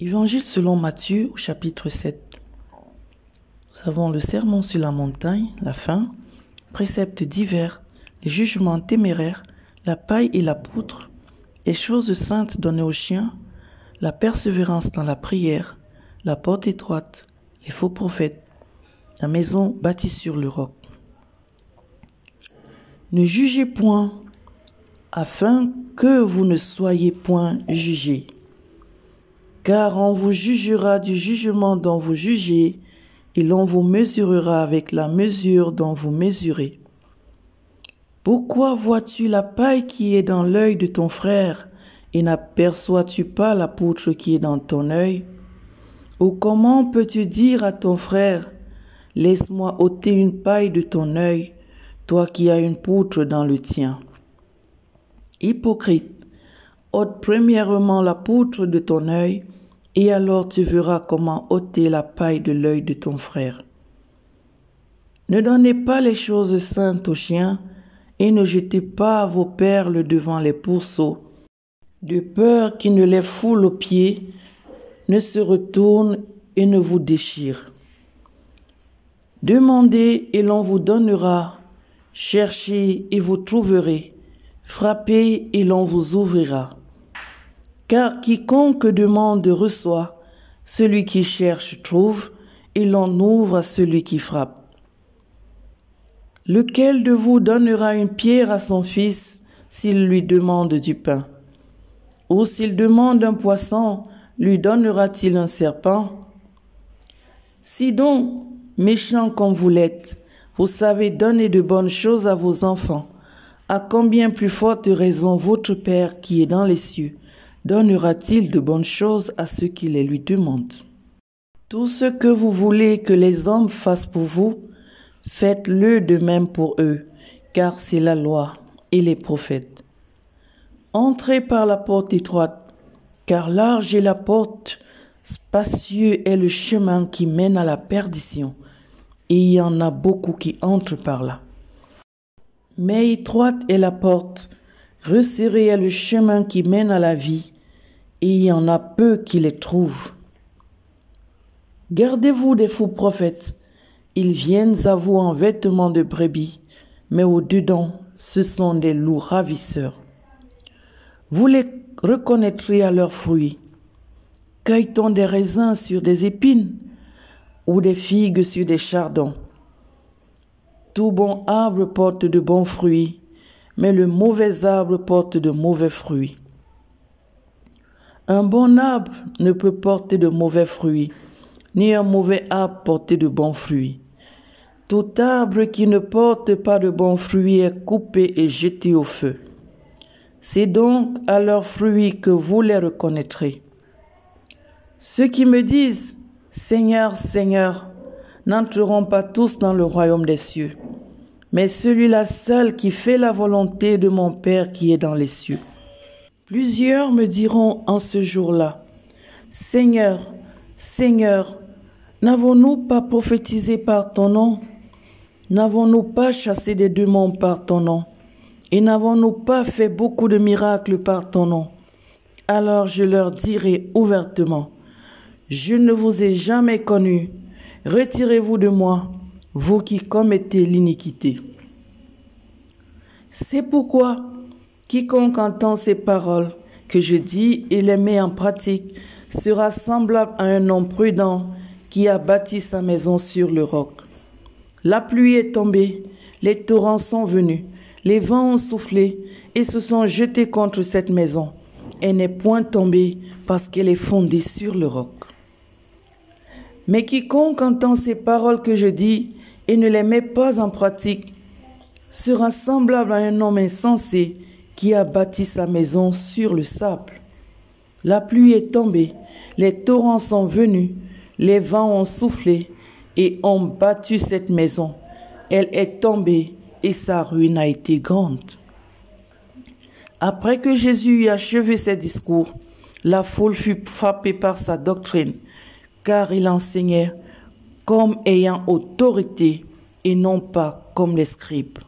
Évangile selon Matthieu au chapitre 7. Nous avons le sermon sur la montagne, la faim, préceptes divers, les jugements téméraires, la paille et la poutre, les choses saintes données aux chiens, la persévérance dans la prière, la porte étroite, les faux prophètes, la maison bâtie sur le roc. Ne jugez point afin que vous ne soyez point jugés car on vous jugera du jugement dont vous jugez, et l'on vous mesurera avec la mesure dont vous mesurez. Pourquoi vois-tu la paille qui est dans l'œil de ton frère, et n'aperçois-tu pas la poutre qui est dans ton œil? Ou comment peux-tu dire à ton frère, Laisse-moi ôter une paille de ton œil, toi qui as une poutre dans le tien Hypocrite, ôte premièrement la poutre de ton œil, et alors tu verras comment ôter la paille de l'œil de ton frère. Ne donnez pas les choses saintes aux chiens, et ne jetez pas vos perles devant les pourceaux, de peur qu'ils ne les foulent aux pieds, ne se retournent et ne vous déchirent. Demandez et l'on vous donnera, cherchez et vous trouverez, frappez et l'on vous ouvrira. Car quiconque demande reçoit, celui qui cherche trouve, et l'on ouvre à celui qui frappe. Lequel de vous donnera une pierre à son fils s'il lui demande du pain? Ou s'il demande un poisson, lui donnera-t-il un serpent? Si donc, méchant comme vous l'êtes, vous savez donner de bonnes choses à vos enfants, à combien plus forte raison votre Père qui est dans les cieux donnera-t-il de bonnes choses à ceux qui les lui demandent? Tout ce que vous voulez que les hommes fassent pour vous, faites-le de même pour eux, car c'est la loi et les prophètes. Entrez par la porte étroite, car large est la porte, spacieux est le chemin qui mène à la perdition, et il y en a beaucoup qui entrent par là. Mais étroite est la porte, Resserré est le chemin qui mène à la vie, et il y en a peu qui les trouvent. Gardez-vous des faux prophètes. Ils viennent à vous en vêtements de brebis, mais au-dedans, ce sont des loups ravisseurs. Vous les reconnaîtrez à leurs fruits. Cueille-t-on des raisins sur des épines ou des figues sur des chardons? Tout bon arbre porte de bons fruits, mais le mauvais arbre porte de mauvais fruits. Un bon arbre ne peut porter de mauvais fruits, ni un mauvais arbre porter de bons fruits. Tout arbre qui ne porte pas de bons fruits est coupé et jeté au feu. C'est donc à leurs fruits que vous les reconnaîtrez. Ceux qui me disent Seigneur, Seigneur, n'entreront pas tous dans le royaume des cieux mais celui-là seul qui fait la volonté de mon Père qui est dans les cieux. Plusieurs me diront en ce jour-là, Seigneur, Seigneur, n'avons-nous pas prophétisé par ton nom? N'avons-nous pas chassé des démons par ton nom? Et n'avons-nous pas fait beaucoup de miracles par ton nom? Alors je leur dirai ouvertement, je ne vous ai jamais connu, retirez-vous de moi, vous qui commettez l'iniquité. C'est pourquoi quiconque entend ces paroles que je dis et les met en pratique sera semblable à un homme prudent qui a bâti sa maison sur le roc. La pluie est tombée, les torrents sont venus, les vents ont soufflé et se sont jetés contre cette maison. Elle n'est point tombée parce qu'elle est fondée sur le roc. Mais quiconque entend ces paroles que je dis et ne les met pas en pratique sera semblable à un homme insensé qui a bâti sa maison sur le sable. La pluie est tombée, les torrents sont venus, les vents ont soufflé et ont battu cette maison. Elle est tombée et sa ruine a été grande. Après que Jésus eut achevé ses discours, la foule fut frappée par sa doctrine, car il enseignait comme ayant autorité et non pas comme les scribes.